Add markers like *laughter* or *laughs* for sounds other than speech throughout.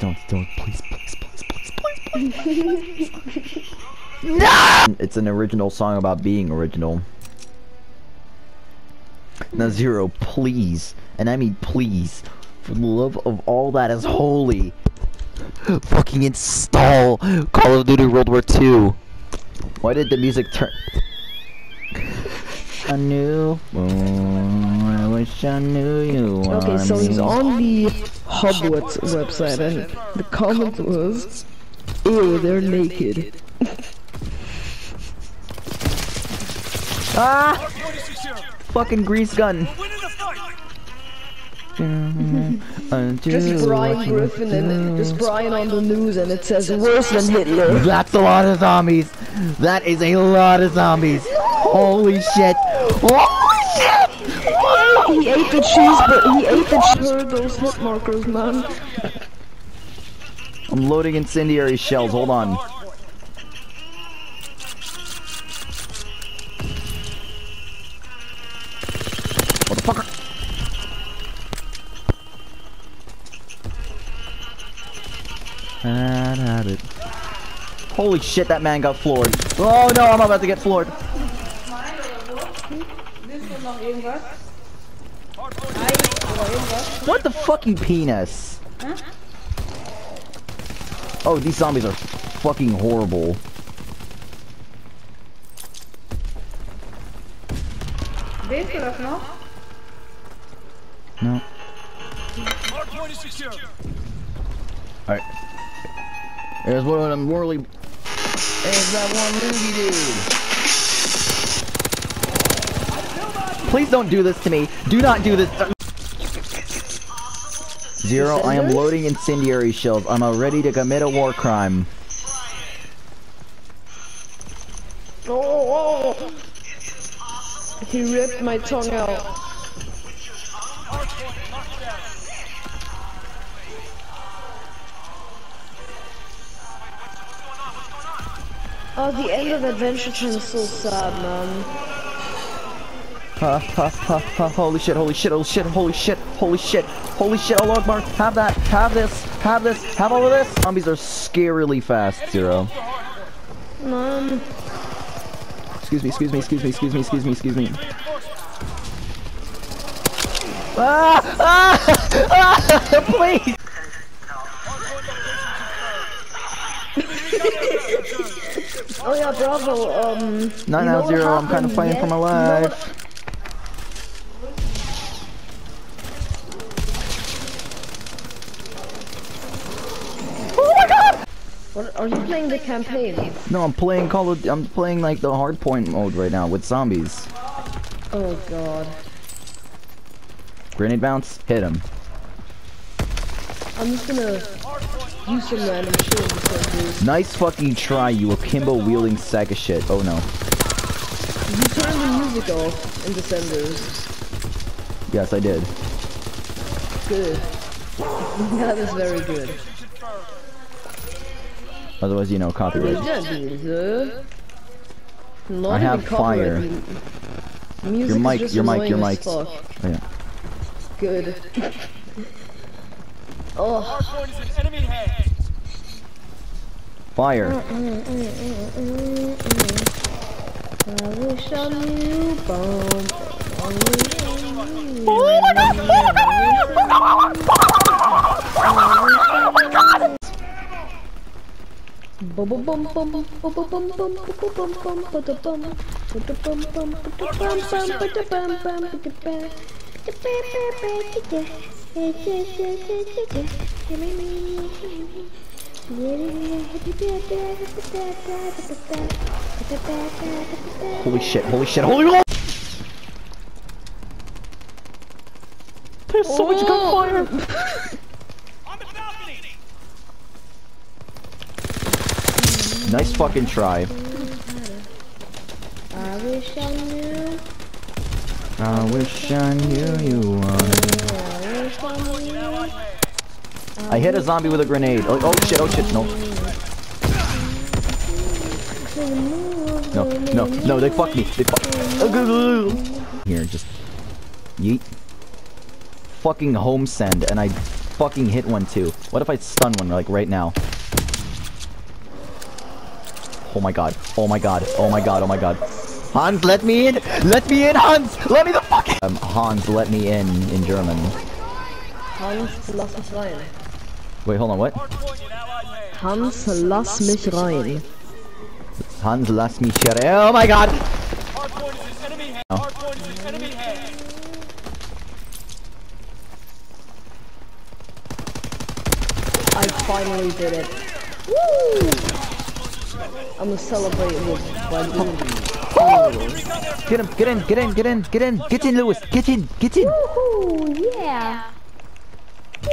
don't, don't, please, please, please, please, please, please, please. no! It's an original song about being original. Now, Zero, please, and I mean please, for the love of all that is holy, fucking install Call of Duty World War II. Why did the music turn? I knew. Oh, I wish I knew you. Okay, so he's on the Hogwarts website, and the comment was, "Ew, they're naked." *laughs* Ah! Fucking grease gun. *laughs* Just Brian Griffin and just Brian on the news, and it says worse than Hitler. That's a lot of zombies. That is a lot of zombies. Holy shit. Holy shit. He ate the cheese, but he ate the cheese. Those hit markers, man. I'm loading incendiary shells. Hold on. Motherfucker. That had it. Holy shit, that man got floored. Oh no, I'm about to get floored. What the fucking penis? Oh, these zombies are fucking horrible. No. Alright. There's one of them whirly. There's that one loogie dude. Please don't do this to me. Do not do this. Zero, I am loading incendiary shells. I'm ready to commit a war crime. Oh, oh. He ripped my tongue out. Hardpoint locked down. Oh, the end of Adventure Time is so sad, man. Ha ha ha ha. Holy shit, holy shit, holy shit, holy shit, holy shit, holy shit. Oh, Lord, Mark, have that, have this, have this, have all of this. Zombies are scarily fast, Zero. Man. Excuse me, excuse me, excuse me, excuse me, excuse me, excuse me. Ah! Ah! Ah! *laughs* Please! Oh yeah, Bravo. Um. Nine out what zero. I'm kind of fighting for my life. What, are you playing the campaign? No, I'm playing Call of. I'm playing like the hardpoint mode right now with zombies. Oh god. Grenade bounce, hit him. I'm just gonna use some random shit in this dude. Nice fucking try, you akimbo wielding sack of shit. Oh no. You turned the music off in Descenders. Yes, I did. Good. *laughs* that is very good. Otherwise, you know, copyright. I have fire. Music Your mic, your mic, your mic. Oh, yeah. Good. *laughs* oh, Hardpoint is in enemy hands. Fire. I wish I knew bomb. Holy shit, holy shit, holy oh! There's so much gunfire! Oh. On the balcony. Nice fucking try. I wish I knew. I wish I knew you were. I wish I knew. I hit a zombie with a grenade. Oh, oh shit, oh shit, no. No, no, no, they fucked me. They fucked Here, just yeet. Fucking home send, and I fucking hit one too? What if I stun one like right now? Oh my god. Oh my god. Oh my god. Oh my god. Hans, let me in! Let me in, Hans! Let me the fuck in! Um, Hans, let me in, in German. Hans, lass mich rein. Wait, hold on, what? Hardpoint in Allied hands. Hans, lass mich rein. Hans, lass mich rein. Oh my god! Hardpoint is in enemy hands. Oh. Hardpoint is in enemy hands. I finally did it. Woo! I'm gonna celebrate with balloons. Get him, get in, get in, get in, get in, get in, Lewis, get in, get in! Woohoo! Yeah!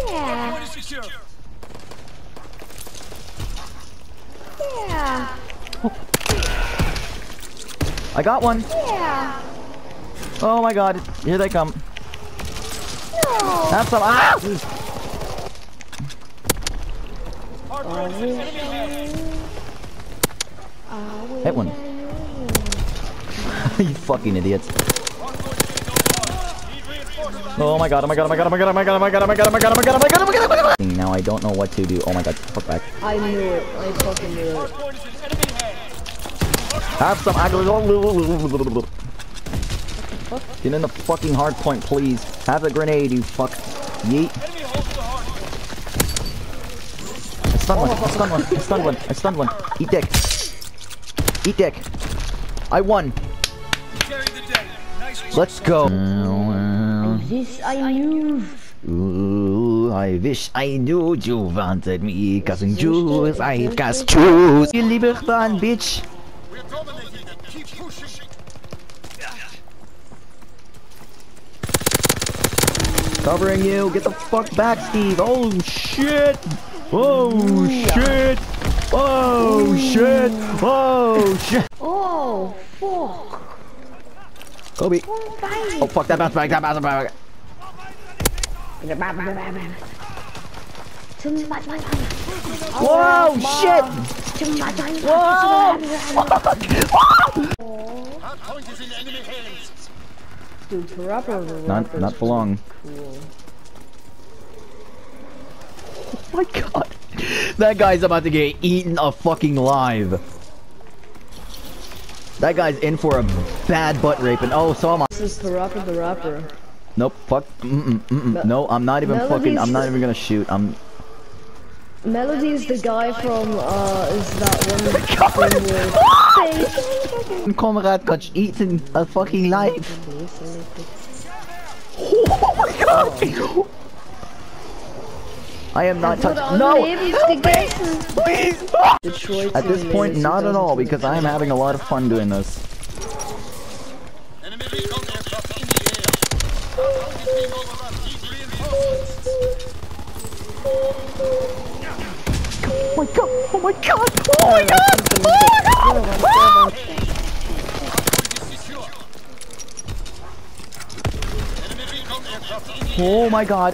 Yeah! Point is secure. Yeah! I got one! Yeah! Oh my god, here they come. No! Have some, ah! Hardpoint is in enemy hands. Hit one. you fucking idiots. Oh my god, oh my god, oh my god, oh my god, oh my god, oh my god, oh my god, oh my god, oh my god, oh my god, oh my god, oh my god! Now I don't know what to do. Oh my god, fuck back. I knew it. I fucking knew it. Hardpoint is in enemy hands. Have some Get in the fucking hard point, please. Have the grenade, you fuck. Yeet. Enemy holds the hard I stunned one, I stunned one, I stunned one, I stunned one. Eat dick. Eat dick. I won. Carry the day. Nice. Let's go. This I knew. Ooh, I wish I knew you wanted me. Cousin Juice, I've got juice. You Libertan, bitch. Covering you. Get the fuck back, Steve. Oh, shit. Oh, shit. Oh Ooh. shit! Oh shit! Oh fuck! Kobe! Oh, oh fuck! That bounce back! That bounce back! Whoa! Shit! Whoa! Not not for long. Cool. Oh my god! That guy's about to get eaten a fucking live. That guy's in for a bad butt raping. Oh, so am I. This is Parappa the Rapper. Nope. Fuck. Mm-mm, mm-mm. No, I'm not even fucking. I'm not even gonna shoot. I'm. Melody's the guy from, uh, is that one *laughs* with... *laughs* Comrade got eaten a fucking live. *laughs* Oh my god. I am not touching. No. Please. Detroit At this point, not at all, because I am having a lot of fun doing this. Enemy recon aircraft in the air. Hardpoint is being overrun. Need reinforcements. Oh my god! Oh my god! Oh my god! Oh my god! Hardpoint is secure. Enemy recon aircraft in the air. Oh my god!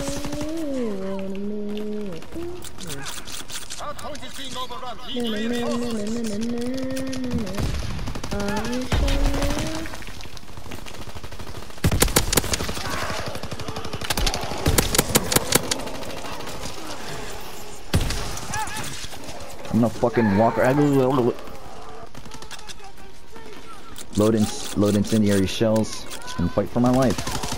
I'm a fucking walker. I go load in load incendiary shells and fight for my life.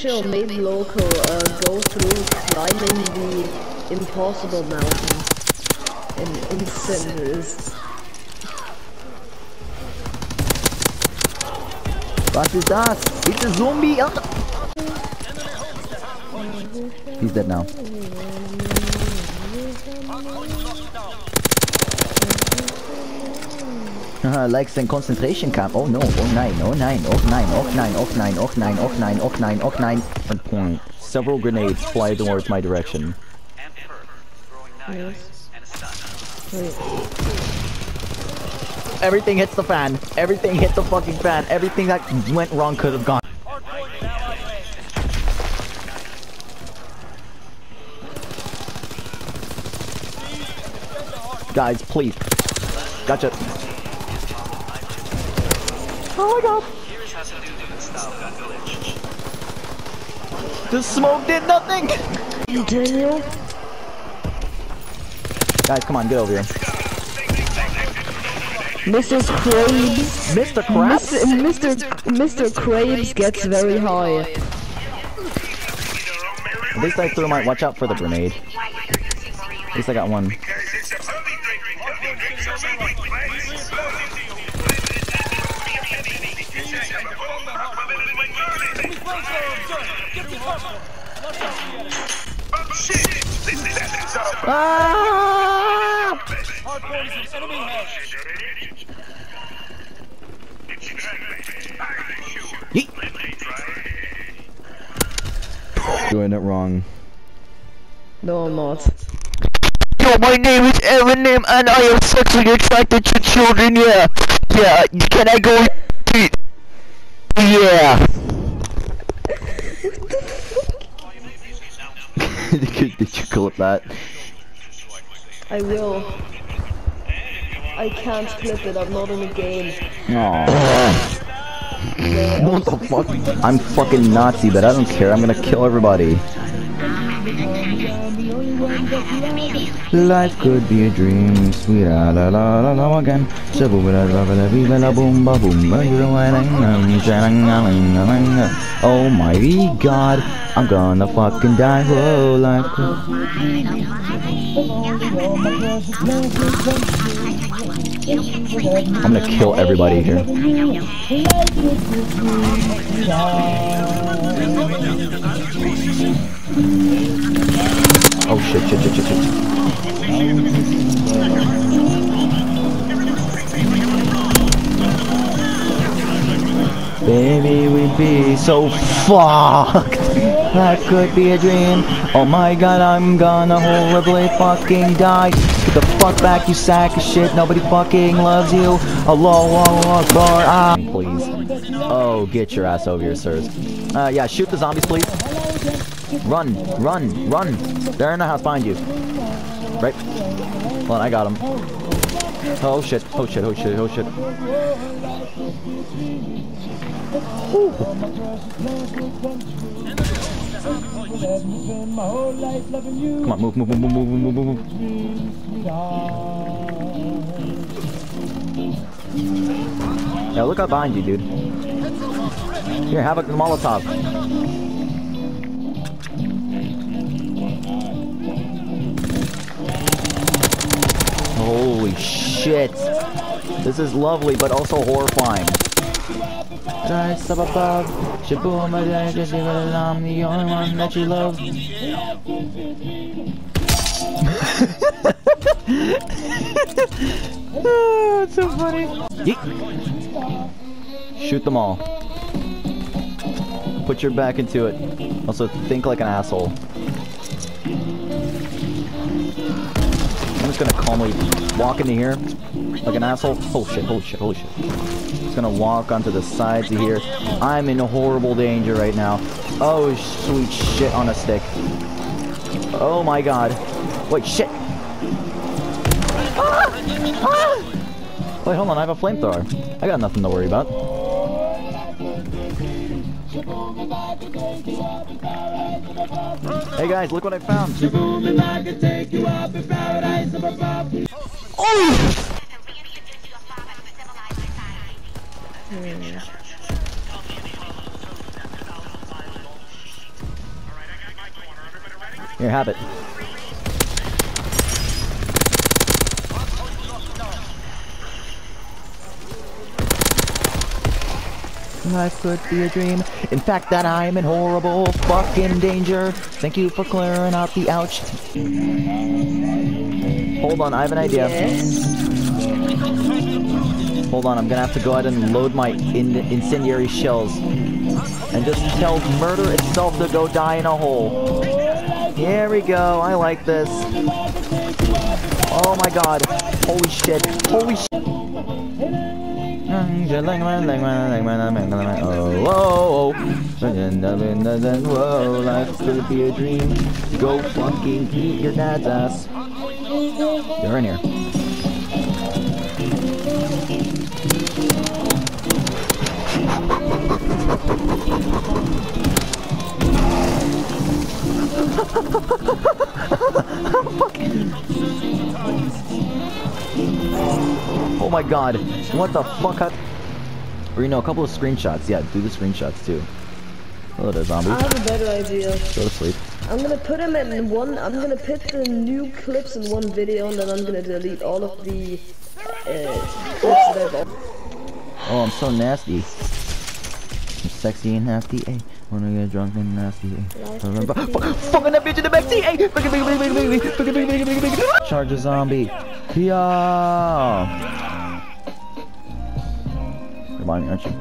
Chill made Loco uh, go through climbing the impossible mountain in, in cinders. Das? It's a zombie! He's dead now. Haha, Likes and concentration camp. Oh no, oh nine, oh nine, oh nine, oh nine, oh nine, oh nine, oh nine, oh nine, oh nine. One point. Several grenades fly towards my direction. Everything hits the fan. Everything hit the fucking fan. Everything that went wrong could have gone. Guys, please. Gotcha. Oh my god. Here's how to do the style gun village. The smoke did nothing. You Continue. Guys, come on, get over here. Mr. Krabs. Mr. Krabs? Mr. Mr. Mr. Krabs gets very high. At least I threw my. Watch out for the grenade. At least I got one. Ah! Hard point is an enemy head. Doing it wrong. No, I'm not. Yo, my name is Eminem, and I am sexually attracted to children. Yeah, yeah. Can I go? Yeah. *laughs* Did you clip that? I will. I can't clip it, I'm not in the game. Aww. *laughs* What the fuck? I'm fucking Nazi, but I don't care. I'm gonna kill everybody. Life could be a dream, sweet la la la la la again. Shabu la la la la la boom ba boom. Almighty oh, God, I'm gonna fucking die. Whoa, life could. I'm gonna kill everybody here. Oh shit, shit, shit, shit, shit. Baby, we'd be so fucked. That could be a dream. Oh my god, I'm gonna horribly fucking die. Get the fuck back, you sack of shit. Nobody fucking loves you. Allah, Akbar. Ah, please. Oh, get your ass over here, sirs. Uh, yeah, shoot the zombies, please. Run, run, run. They're in the house behind you. Right. Well, I got him. Oh shit, oh shit, oh shit, oh shit. Ooh. Come on, move, move, move, move, move, move, move. Yeah, look up behind you, dude. Here, have a Molotov. Shit. This is lovely, but also horrifying. Rise up above. Shaboom, I'm the only one that you love. so funny. Yeet. Shoot them all. Put your back into it. Also, think like an asshole. Gonna calmly walk into here like an asshole. Oh shit, holy shit, holy shit. Just gonna walk onto the sides of here. I'm in horrible danger right now. Oh, sweet shit on a stick. Oh my god. Wait, shit. Ah! Ah! Wait, hold on, I have a flamethrower. I got nothing to worry about. Hey guys, look what I found. Oh! Here, have it. Life could be a dream. In fact, that I'm in horrible fucking danger. Thank you for clearing out the ouch. Hold on, I have an idea. Yes. Hold on, I'm gonna have to go ahead and load my in incendiary shells. And just tell murder itself to go die in a hole. Here we go, I like this. Oh my god. Holy shit. Holy shit. Oh, oh, oh. Whoa, life could be a dream. Go fucking eat your dad's ass. You're in here. *laughs* *laughs* Oh my god. What the fuck? I... Or you know, a couple of screenshots. Yeah, do the screenshots too. Hello there, zombie. I have a better idea. Go to sleep. I'm gonna put them in one. I'm gonna put the new clips in one video, and then I'm gonna delete all of the uh, clips that I've. Oh, I'm so nasty. I'm sexy and nasty, eh? Wanna get drunk and nasty, eh? Fucking that bitch in the backseat, eh? Fucking fucking big, big, big, big. Charge a zombie. Yeah. Remind me, aren't you?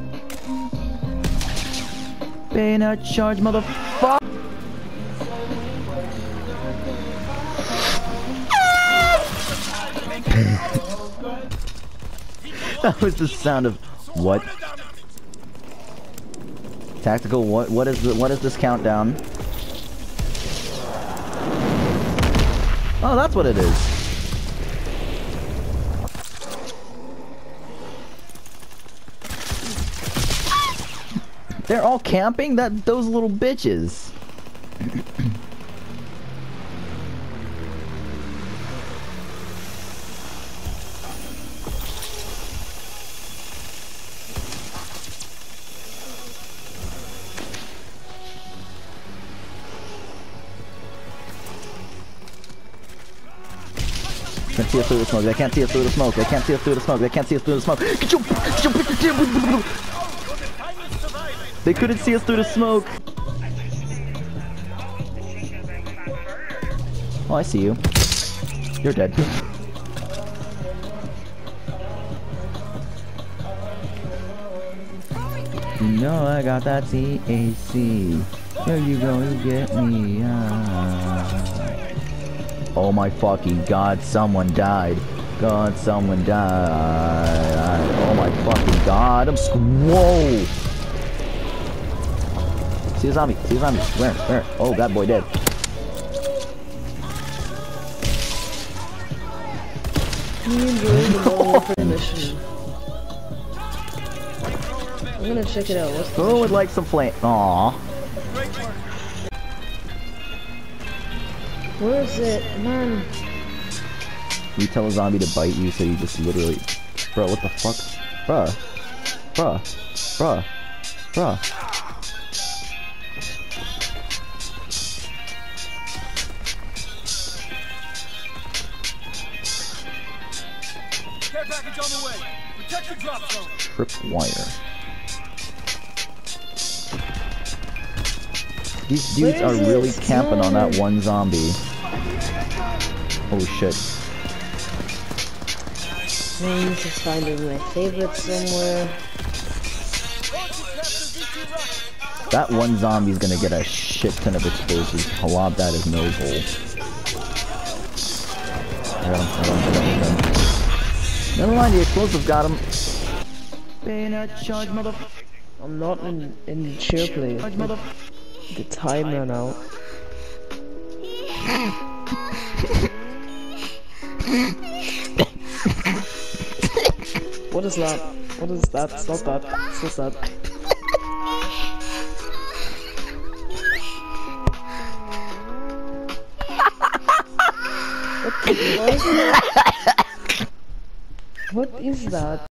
Bayonet charge, motherfucker. *laughs* that was the sound of what? Tactical. What? What is the? What is this countdown? Oh, that's what it is. They're all camping. That those little bitches. I Can't see us through the smoke. They can't see us through the smoke. They can't see us through the smoke. They can't see us through the smoke. Get your, get your, get your, they couldn't see us through the smoke. Oh, I see you. You're dead. You know I got that TAC. There you go, you get me. Ah. Oh my fucking god, someone died. God, someone died. Oh my fucking god, I'm sc- Whoa! See a zombie, see a zombie. Where, where? Oh, that boy dead. Me and the ball mission. I'm gonna check it out. What's the Who would like some flame? Aww. Where is it, man? You tell a zombie to bite you, so you just literally... Bro, what the fuck? Bruh. Bruh. Bruh. Bruh. Zone. Tripwire. These dudes Where are really camping on that one zombie. Oh shit. Man, this is finding my favorite somewhere. That one zombie's gonna get a shit ton of explosives. I'll lob that his nose hole. I got him, I got him, I got Never mind, the explosive got him. Bayonet charge, mother... I'm not in in cheer play. Charge. The time ran out. what is that? What is that? It's not that. It's not that. What the- what is that? What is that?